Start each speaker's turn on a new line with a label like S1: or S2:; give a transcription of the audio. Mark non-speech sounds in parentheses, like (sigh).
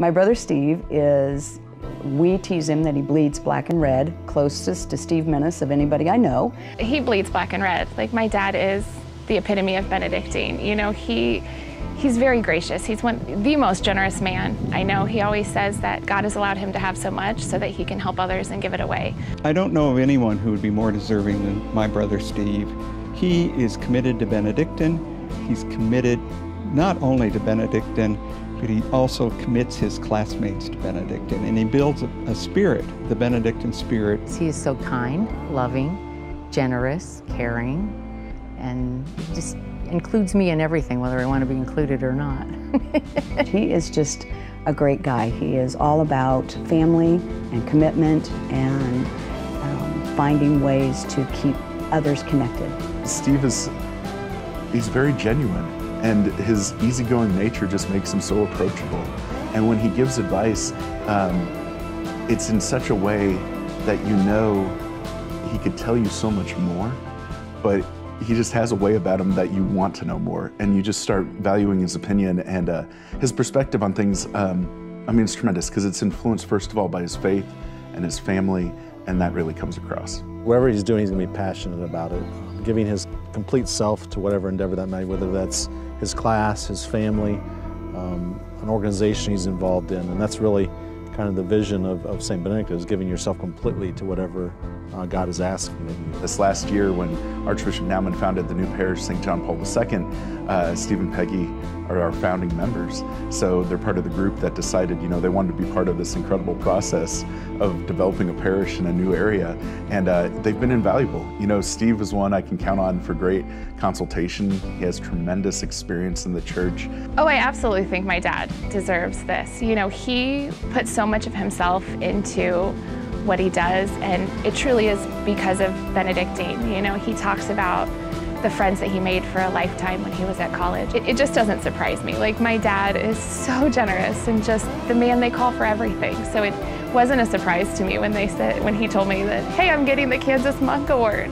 S1: My brother Steve is, we tease him that he bleeds black and red, closest to Steve Minnis of anybody I know.
S2: He bleeds black and red. Like my dad is the epitome of Benedictine. You know, he he's very gracious. He's one the most generous man I know. He always says that God has allowed him to have so much so that he can help others and give it away.
S3: I don't know of anyone who would be more deserving than my brother Steve. He is committed to Benedictine. He's committed not only to Benedictine, but he also commits his classmates to Benedictine and he builds a, a spirit, the Benedictine spirit.
S4: He is so kind, loving, generous, caring, and just includes me in everything, whether I want to be included or not. (laughs)
S1: he is just a great guy. He is all about family and commitment and um, finding ways to keep others connected.
S5: Steve is, he's very genuine and his easygoing nature just makes him so approachable. And when he gives advice, um, it's in such a way that you know he could tell you so much more, but he just has a way about him that you want to know more, and you just start valuing his opinion and uh, his perspective on things. Um, I mean, it's tremendous because it's influenced first of all by his faith and his family, and that really comes across.
S6: Whatever he's doing, he's going to be passionate about it, giving his complete self to whatever endeavor that may, whether that's his class, his family, um, an organization he's involved in, and that's really kind of the vision of, of St. Benedict is giving yourself completely to whatever uh, God is asking of you.
S5: This last year when Archbishop Naumann founded the new parish, St. John Paul II, uh, Steve and Peggy are our founding members. So they're part of the group that decided, you know, they wanted to be part of this incredible process of developing a parish in a new area. And uh, they've been invaluable. You know, Steve is one I can count on for great consultation. He has tremendous experience in the church.
S2: Oh, I absolutely think my dad deserves this. You know, he put so much of himself into what he does, and it truly is because of Benedictine. You know, he talks about the friends that he made for a lifetime when he was at college. It, it, just doesn't surprise me. Like, my dad is so (laughs) generous and just the man they call for everything. So it wasn't a surprise to me when they said, when he told me that, hey, I'm getting the Kansas Monk Award.